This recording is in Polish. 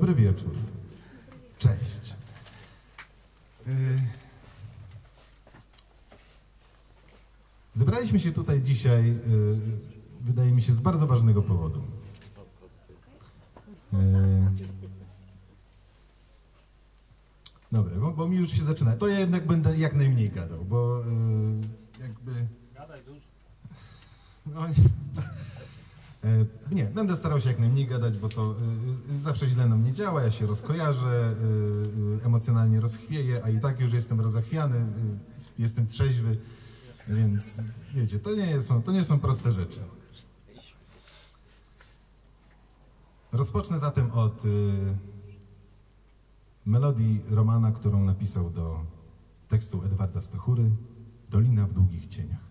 Dobry wieczór. Cześć. Y, Zebraliśmy się tutaj dzisiaj, y, wydaje mi się, z bardzo ważnego powodu. Y, Dobra, bo, bo mi już się zaczyna. To ja jednak będę jak najmniej gadał, bo jakby... Gadaj dużo. No, nie. E, nie, będę starał się jak najmniej gadać, bo to y, y, zawsze źle na mnie działa, ja się rozkojarzę, emocjonalnie rozchwieję, a i tak już jestem rozachwiany, jestem trzeźwy, więc wiecie, to nie, są, to nie są proste rzeczy. Rozpocznę zatem od melodii Romana, którą napisał do tekstu Edwarda Stachury, Dolina w długich cieniach.